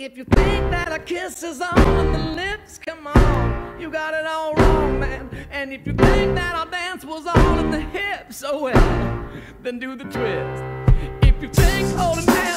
If you think that a kiss is on the lips, come on, you got it all wrong, man. And if you think that our dance was all in the hips, oh well, then do the twist. If you think holding hands.